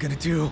gonna do?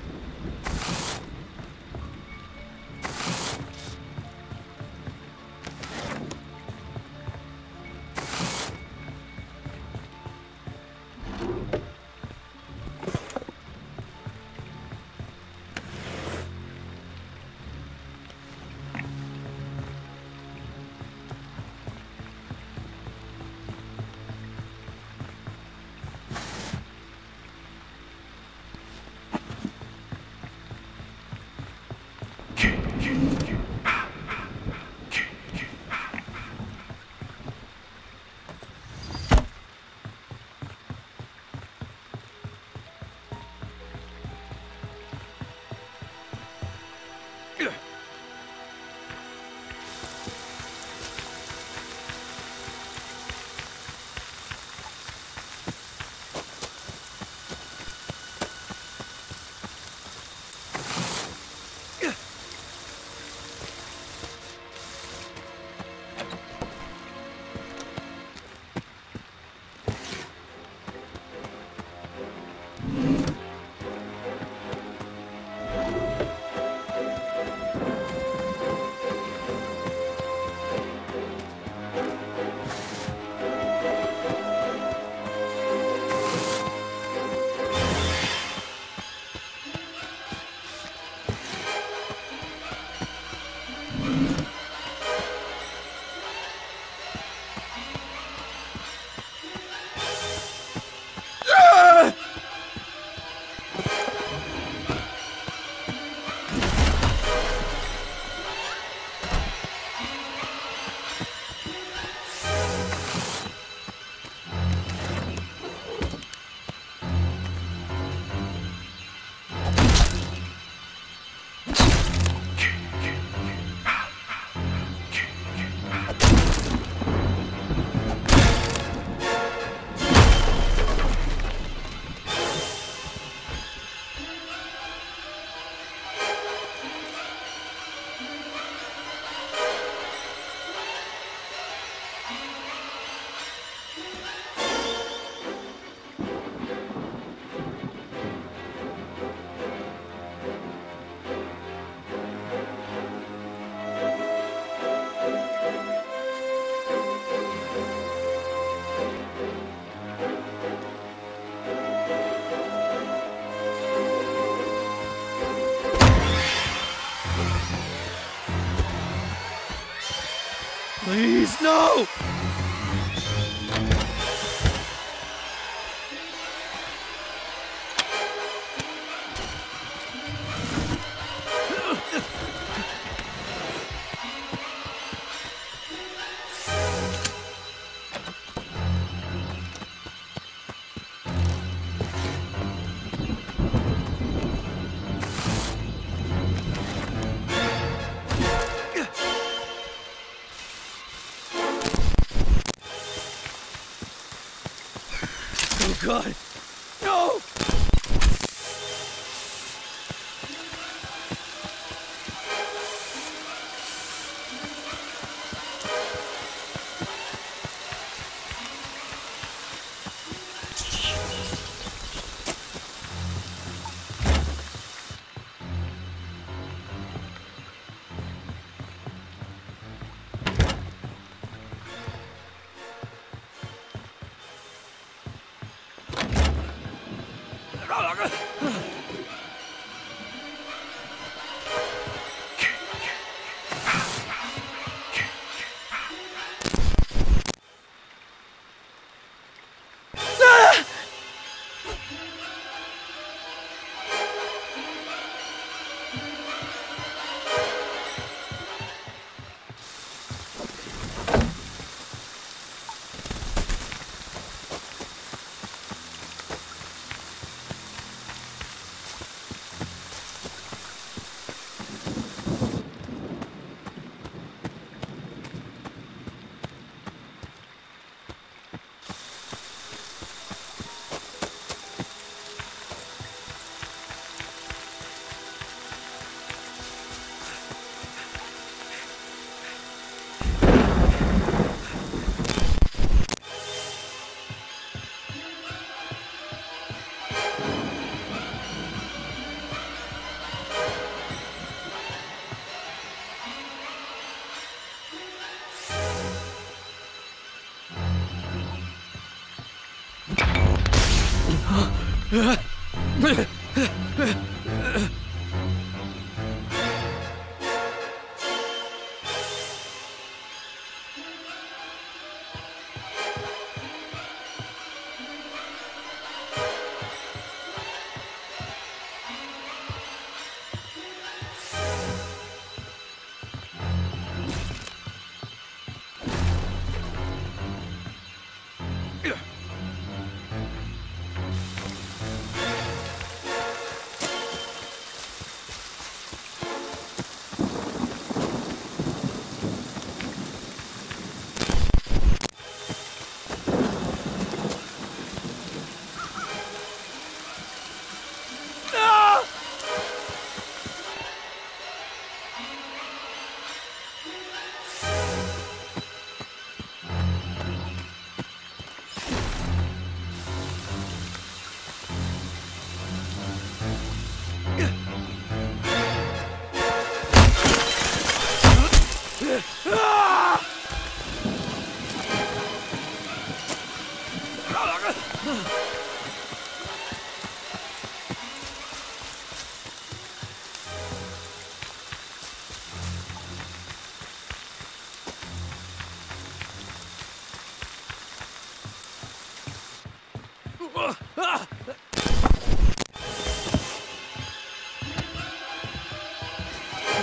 啊哎哎哎哎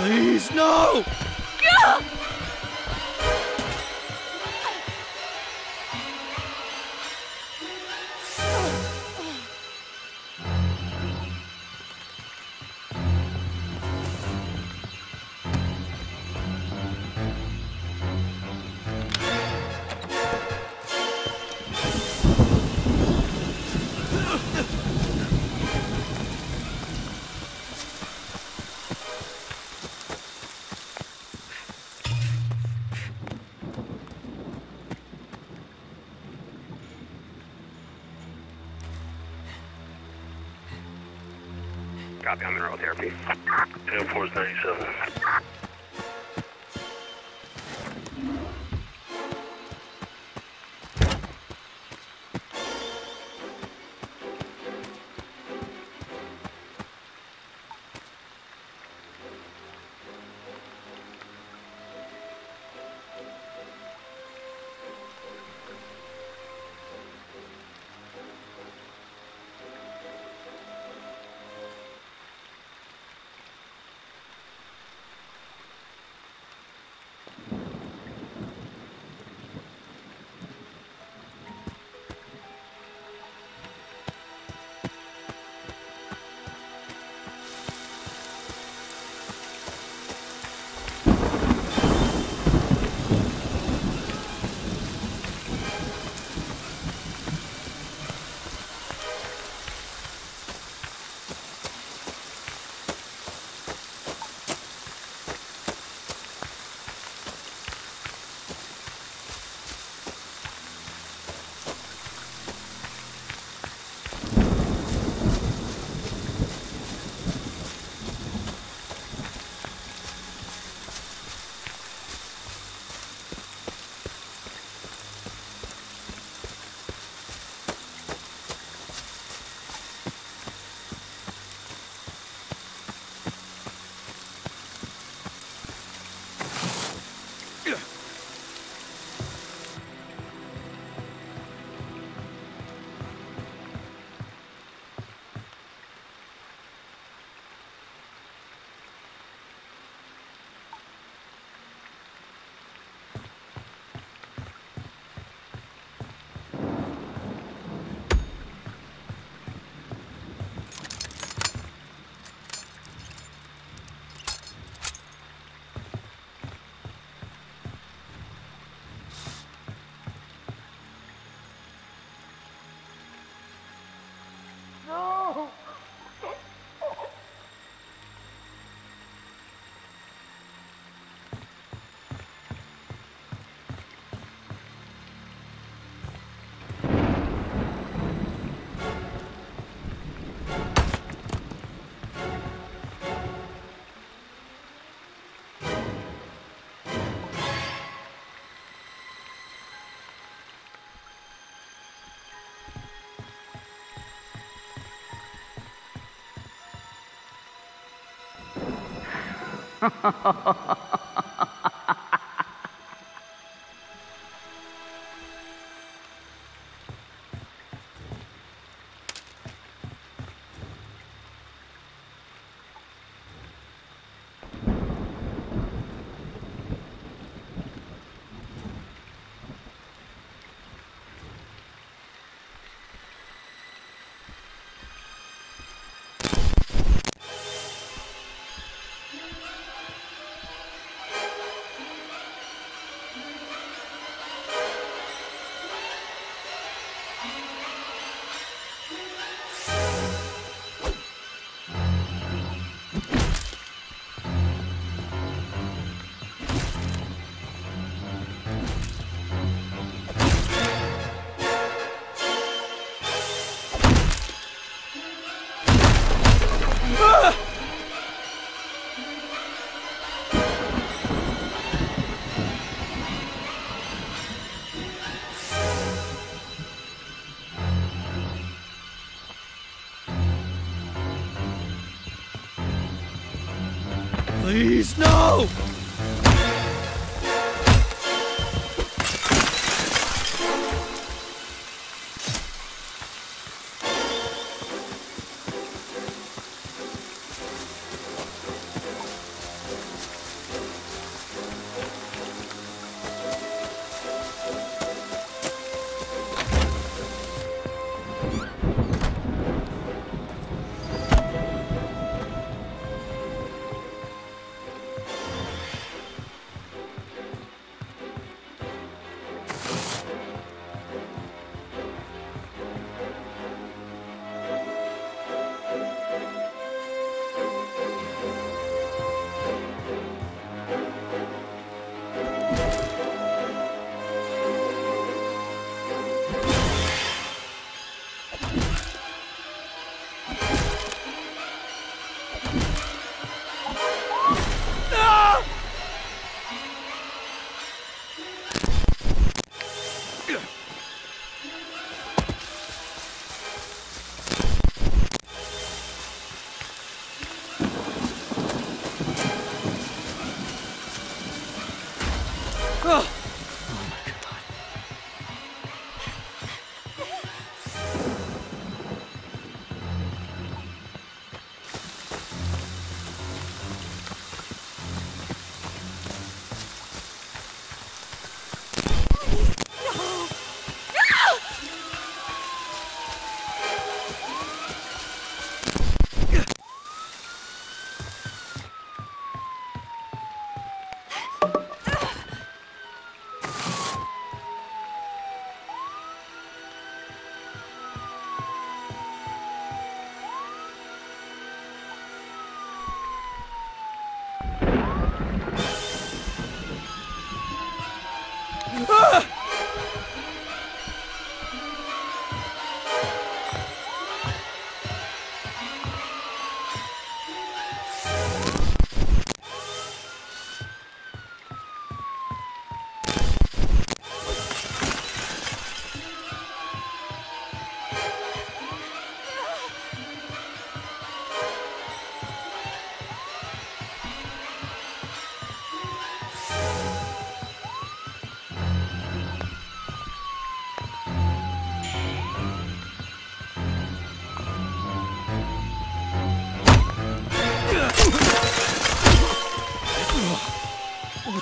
Please, no! Copy, I'm in royal therapy. 10 497. ha ha ha ha ha Please, no!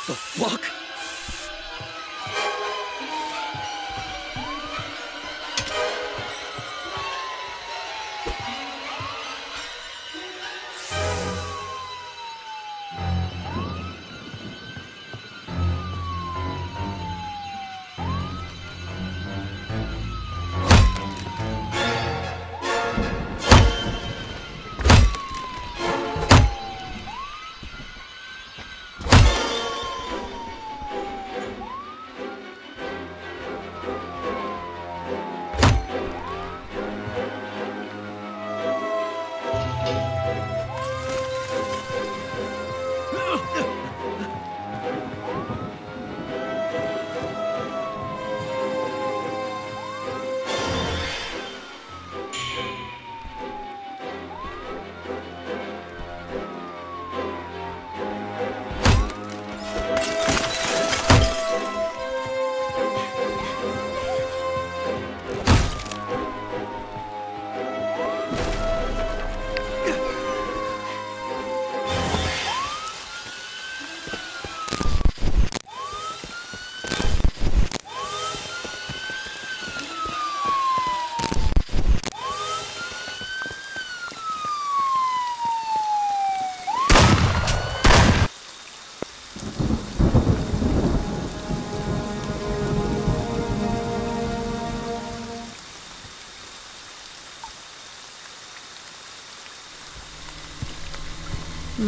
What the fuck?